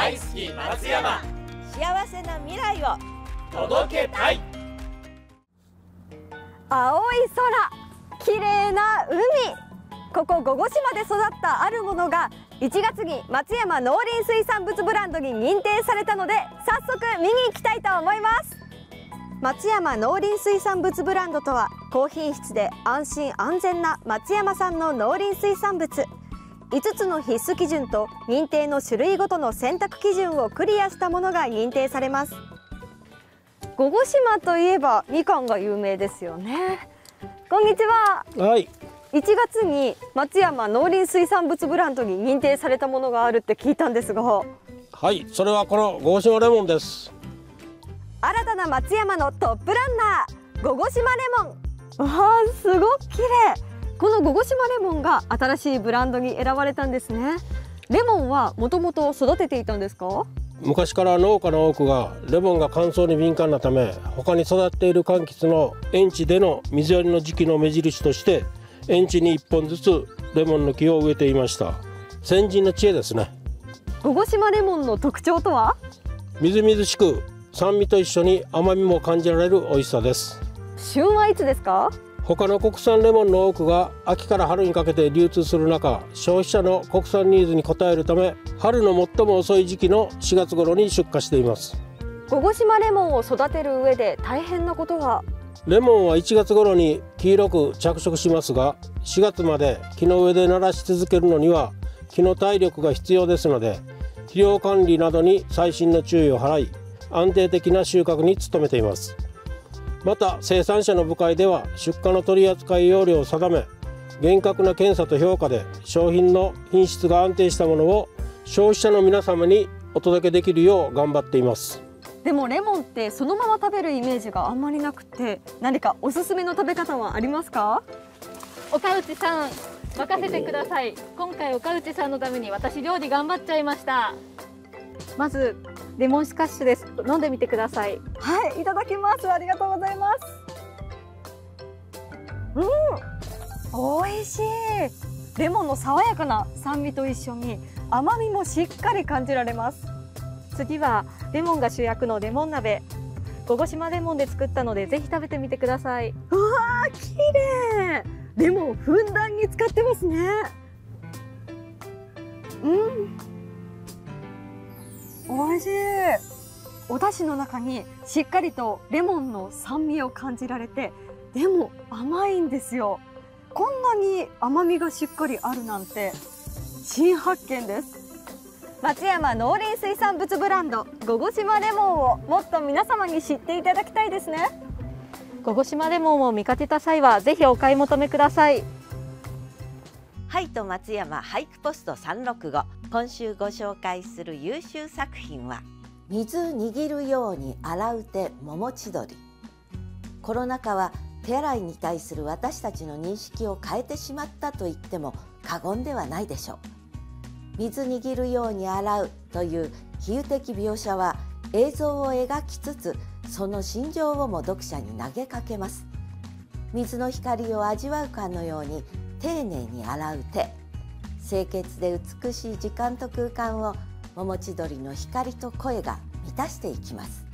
大好き松山。幸せな未来を届けたい。青い空綺麗な海。ここ御子島で育ったあるものが1月に松山農林水産物ブランドに認定されたので早速見に行きたいと思います。松山農林水産物ブランドとは高品質で安心安全な松山産の農林水産物5つの必須基準と認定の種類ごとの選択基準をクリアしたものが認定されます。御子島といえばみかんが有名ですよね。こんにちは。はい、1月に松山農林水産物ブランドに認定されたものがあるって聞いたんですが。はい、それはこの五島レモンです。新たな松山のトップランナー御子島レモン。わあすごく綺麗この御子島レモンが新しいブランドに選ばれたんですねレモンはもともと育てていたんですか？昔から農家の多くがレモンが乾燥に敏感なため、他に育っている柑橘の園地での水やりの時期の目印として、園地に1本ずつレモンの木を植えていました。先人の知恵ですね。御子島レモンの特徴とは？みずみずしく酸味と一緒に甘みも感じられる美味しさです。旬はいつですか？他の国産レモンの多くが秋から春にかけて流通する中消費者の国産ニーズに応えるため春の最も遅い時期の4月頃に出荷しています。御子島レモンを育てる上で大変なことがレモンは1月頃に黄色く着色しますが4月まで木の上で鳴らし続けるのには木の体力が必要ですので肥料管理などに細心の注意を払い安定的な収穫に努めていますまた生産者の部会では出荷の取扱容量を定め厳格な検査と評価で商品の品質が安定したものを消費者の皆様にお届けできるよう頑張っています。でもレモンってそのまま食べるイメージがあんまりなくて何かおすすめの食べ方はありますか？岡内さん任せてください。今回岡内さんのために私料理頑張っちゃいました。まずレモンスカッシュです。飲んでみてください。はいいただきます。ありがとうございます。うん美味しい。レモンの爽やかな酸味と一緒に甘みもしっかり感じられます。次はレモンが主役のレモン鍋。御子島レモンで作ったのでぜひ食べてみてください。うわー綺麗。レモンふんだんに使ってますね。うん。美味しい。お出汁の中にしっかりとレモンの酸味を感じられてでも甘いんですよ。こんなに甘みがしっかりあるなんて新発見です。松山農林水産物ブランド御子島レモンをもっと皆様に知っていただきたいですね。御子島レモンを見かけた際はぜひお買い求めください。ハイと松山俳句ポスト365今週ご紹介する優秀作品は水握るように洗う手桃千鳥。コロナ禍は手洗いに対する私たちの認識を変えてしまったと言っても過言ではないでしょう。水握るように洗うという比喩的描写は映像を描きつつその心情をも読者に投げかけます。水の光を味わうかのように丁寧に洗う手清潔で美しい時間と空間を桃千鳥の光と声が満たしていきます。